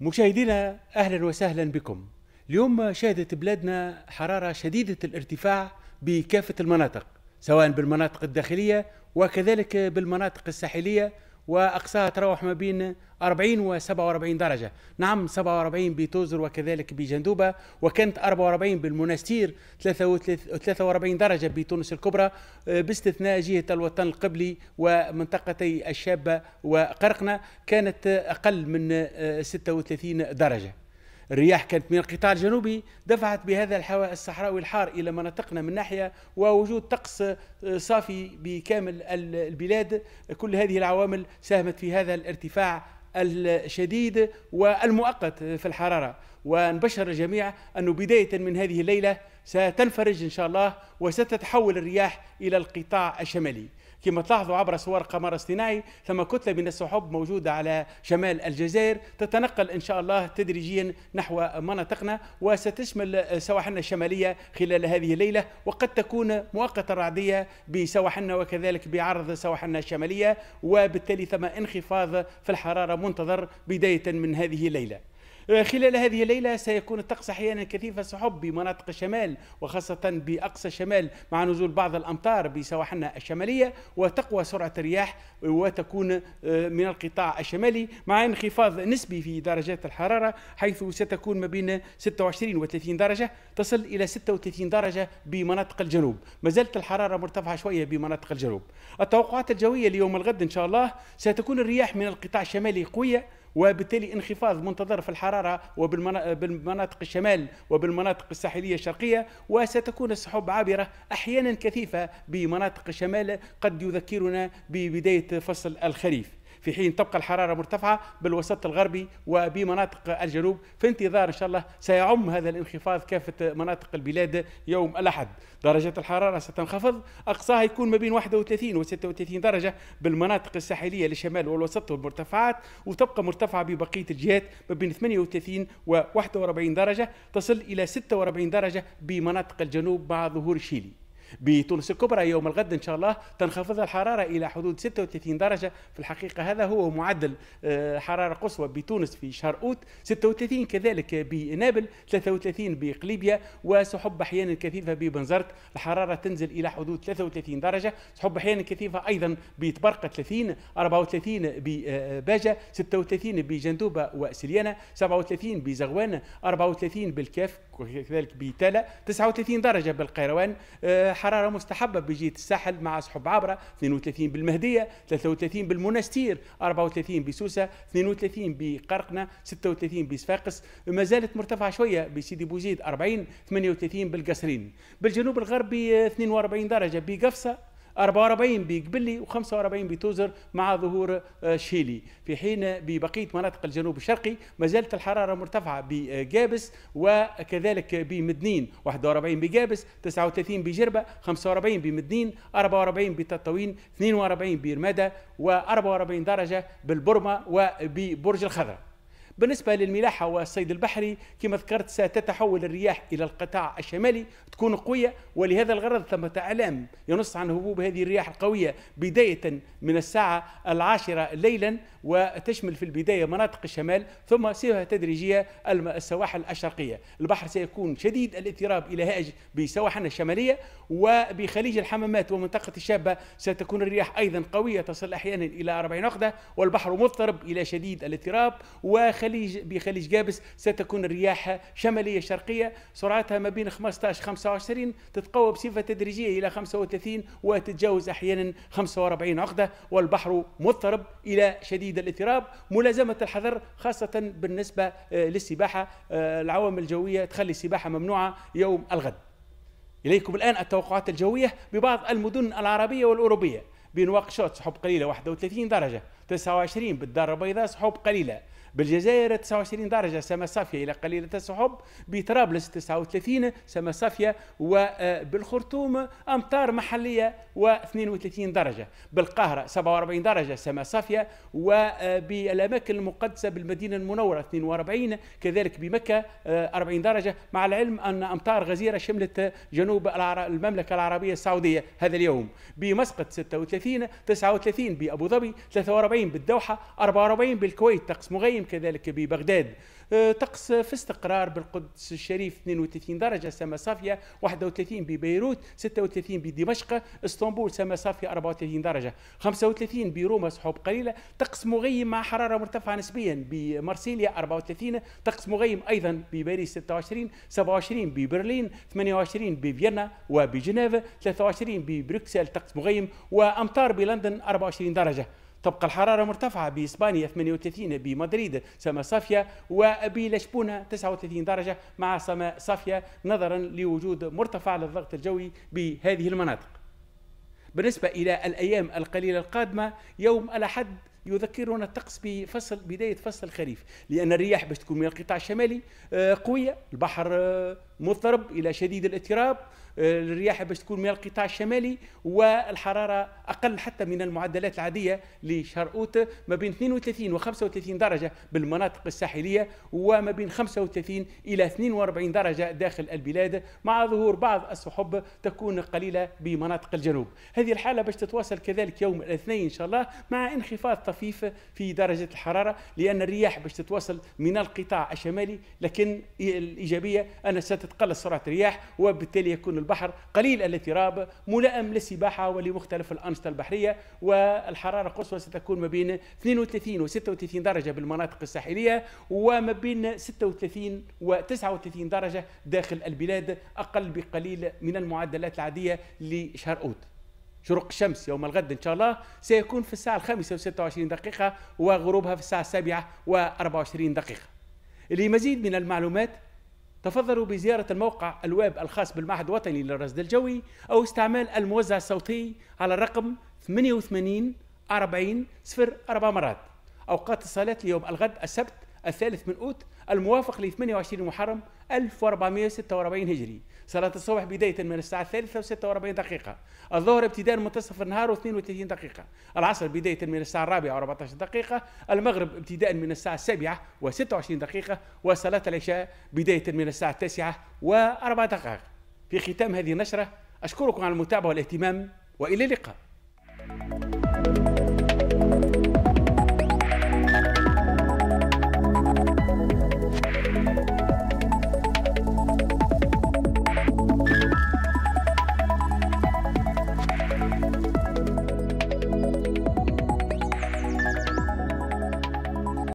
مشاهدينا أهلا وسهلا بكم. اليوم شهدت بلادنا حرارة شديدة الارتفاع بكافة المناطق سواء بالمناطق الداخلية وكذلك بالمناطق الساحلية وأقصاها تراوح ما بين 40 و 47 درجة، نعم 47 بتوزر وكذلك بجندوبة وكانت 44 بالمنستير 43 درجة بتونس الكبرى باستثناء جهة الوطن القبلي ومنطقتي الشابة وقرقنة كانت أقل من 36 درجة. الرياح كانت من القطاع الجنوبي دفعت بهذا الهواء الصحراوي الحار إلى مناطقنا من ناحية ووجود طقس صافي بكامل البلاد. كل هذه العوامل ساهمت في هذا الارتفاع الشديد والمؤقت في الحرارة. ونبشر الجميع انه بداية من هذه الليلة ستنفرج إن شاء الله وستتحول الرياح إلى القطاع الشمالي. كما تلاحظوا عبر صور قمر اصطناعي ثم كتلة من السحب موجودة على شمال الجزائر تتنقل إن شاء الله تدريجيا نحو مناطقنا وستشمل سواحلنا الشمالية خلال هذه الليلة وقد تكون مؤقتة رعدية بسواحلنا وكذلك بعرض سواحلنا الشمالية وبالتالي ثم انخفاض في الحرارة منتظر بداية من هذه الليلة. خلال هذه الليلة سيكون الطقس أحيانا كثيف السحب بمناطق الشمال وخاصة بأقصى الشمال مع نزول بعض الأمطار بسواحلنا الشمالية وتقوى سرعة الرياح وتكون من القطاع الشمالي مع انخفاض نسبي في درجات الحرارة حيث ستكون ما بين 26 و 30 درجة تصل إلى 36 درجة بمناطق الجنوب. ما زالت الحرارة مرتفعة شوية بمناطق الجنوب. التوقعات الجوية ليوم الغد إن شاء الله ستكون الرياح من القطاع الشمالي قوية وبالتالي انخفاض منتظر في الحرارة وبالمناطق الشمال وبالمناطق الساحلية الشرقية وستكون السحب عابرة أحيانا كثيفة بمناطق الشمال قد يذكرنا ببداية فصل الخريف. في حين تبقى الحرارة مرتفعة بالوسط الغربي وبمناطق الجنوب. في انتظار إن شاء الله سيعم هذا الانخفاض كافة مناطق البلاد يوم الأحد. درجة الحرارة ستنخفض أقصاها يكون ما بين 31 و 36 درجة بالمناطق الساحلية للشمال والوسط والمرتفعات وتبقى مرتفعة ببقية الجهات ما بين 38 و 41 درجة تصل إلى 46 درجة بمناطق الجنوب مع ظهور شيلي. بتونس الكبرى يوم الغد إن شاء الله. تنخفض الحرارة إلى حدود 36 درجة. في الحقيقة هذا هو معدل حرارة قصوى بتونس في شهر أوت. 36 كذلك بنابل 33 بقليبيا وسحب أحيانا كثيفة ببنزرت. الحرارة تنزل إلى حدود 33 درجة. سحب أحيانا كثيفة أيضا بتبرقة 30 34 بباجة 36 بجندوبة وسليانة 37 بزغوان 34 بالكاف. وكذلك بتالا 39 درجة بالقيروان حرارة مستحبة بجهه الساحل مع سحب عابرة 32 بالمهدية 33 بالمنستير 34 بسوسة 32 بقرقنة 36 بصفاقس ما زالت مرتفعة شوية بسيدي بوزيد 40 38 بالقصرين. بالجنوب الغربي 42 درجة بقفصة. 44 بقبلي و45 بتوزر مع ظهور شيلي. في حين ببقية مناطق الجنوب الشرقي ما زالت الحرارة مرتفعة بجابس وكذلك بمدنين. 41 بجابس 39 بجربة 45 بمدنين 44 بتطاوين 42 برماده و44 درجة بالبرمة وببرج الخضراء. بالنسبة للملاحة والصيد البحري كما ذكرت ستتحول الرياح إلى القطاع الشمالي تكون قوية ولهذا الغرض ثمة إعلام. ينص عن هبوب هذه الرياح القوية بداية من الساعة العاشرة ليلا وتشمل في البداية مناطق الشمال ثم سيرها تدريجية السواحل الشرقية البحر سيكون شديد الاضطراب إلى هائج بسواحلنا الشمالية وبخليج الحمامات ومنطقة الشابة ستكون الرياح أيضا قوية تصل أحيانا إلى 40 عقدة والبحر مضطرب إلى شديد الاضطراب وخليج بخليج جابس ستكون الرياح شمالية شرقية. سرعتها ما بين 15 25 تتقوى بصفة تدريجية إلى 35 وتتجاوز أحيانا 45 عقدة. والبحر مضطرب إلى شديد الاضطراب. ملازمة الحذر خاصة بالنسبة للسباحة. العوامل الجوية تخلي السباحة ممنوعة يوم الغد. إليكم الآن التوقعات الجوية ببعض المدن العربية والأوروبية. بنواقشوط سحب قليلة 31 درجة. 29 بالدار البيضاء سحب قليلة بالجزائر 29 درجة سما صافية إلى قليلة السحب. بطرابلس 39 سما صافية. وبالخرطوم أمطار محلية و32 درجة. بالقاهرة 47 درجة سما صافية. وبالأماكن المقدسة بالمدينة المنورة 42 كذلك بمكة 40 درجة. مع العلم أن أمطار غزيرة شملت جنوب المملكة العربية السعودية هذا اليوم. بمسقط 36 39 بأبو ظبي 43 45 بالدوحة 44 بالكويت طقس مغيم كذلك ببغداد. آه، طقس في استقرار بالقدس الشريف 32 درجة سما صافية 31 ببيروت 36 بدمشق إسطنبول سما صافية 34 درجة. 35 بروما سحوب قليلة. طقس مغيم مع حرارة مرتفعة نسبيا بمارسيليا 34 طقس مغيم أيضا بباريس 26 27 ببرلين 28 بفيينا وبجنيف 23 ببروكسل. طقس مغيم وأمطار بلندن 24 درجة. تبقى الحرارة مرتفعة بإسبانيا 38 بمدريد سما صافية وبلشبونة 39 درجة مع سما صافية نظرا لوجود مرتفع للضغط الجوي بهذه المناطق. بالنسبة إلى الأيام القليلة القادمة يوم الأحد يذكرنا الطقس بفصل بداية فصل الخريف لأن الرياح باش تكون من القطاع الشمالي آه، قوية البحر آه، مضطرب إلى شديد الاضطراب الرياح باش تكون من القطاع الشمالي والحرارة أقل حتى من المعدلات العادية لشهر أوت ما بين 32 و 35 درجة بالمناطق الساحلية وما بين 35 إلى 42 درجة داخل البلاد. مع ظهور بعض السحب تكون قليلة بمناطق الجنوب. هذه الحالة باش تتواصل كذلك يوم الاثنين إن شاء الله مع انخفاض طفيف في درجة الحرارة لأن الرياح باش تتواصل من القطاع الشمالي لكن الإيجابية أن ستتقلص سرعة الرياح وبالتالي يكون البحر قليل الاضطراب ملائم للسباحة ولمختلف الأنشطة البحرية. والحرارة القصوى ستكون ما بين 32 و 36 درجة بالمناطق الساحلية وما بين 36 و 39 درجة داخل البلاد أقل بقليل من المعدلات العادية لشهر أوت. شروق الشمس يوم الغد إن شاء الله سيكون في الساعة الخامسة وستة وعشرين دقيقة وغروبها في الساعة السابعة وأربعة وعشرين دقيقة. لمزيد من المعلومات تفضلوا بزيارة الموقع الويب الخاص بالمعهد الوطني للرصد الجوي أو استعمال الموزع الصوتي على الرقم 88 40 صفر أربع مرات. أوقات الصلاة ليوم الغد السبت الثالث من أوت الموافق ل 28 محرم 1446 هجري. صلاة الصبح بداية من الساعة الثالثة و46 دقيقة. الظهر ابتداء من منتصف النهار و32 دقيقة. العصر بداية من الساعة الرابعة و14 دقيقة. المغرب ابتداء من الساعة السابعة و26 دقيقة. وصلاة العشاء بداية من الساعة التاسعة وأربع دقائق. في ختام هذه النشرة أشكركم على المتابعة والاهتمام وإلى اللقاء.